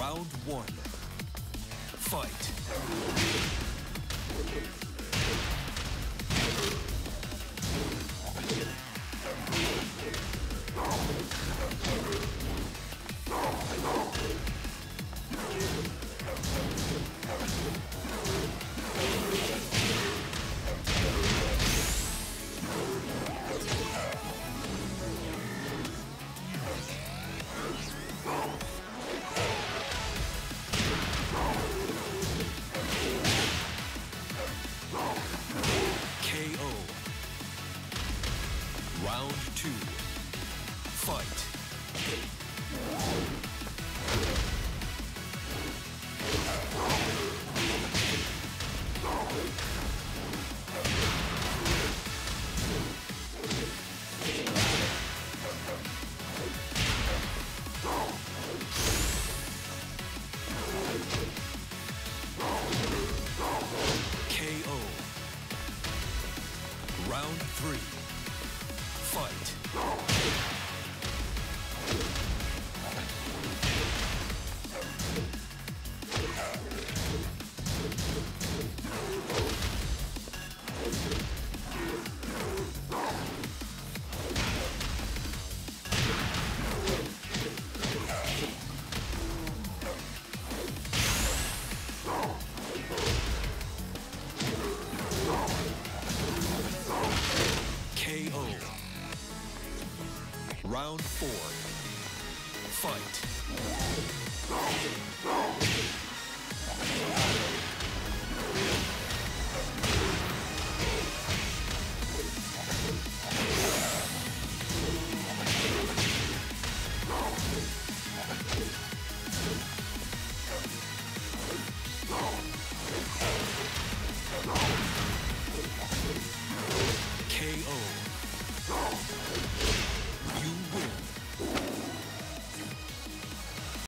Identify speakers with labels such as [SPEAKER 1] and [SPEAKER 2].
[SPEAKER 1] Round one. Fight. Round two. Fight. Round three. Fight. KO. Round four. Fight.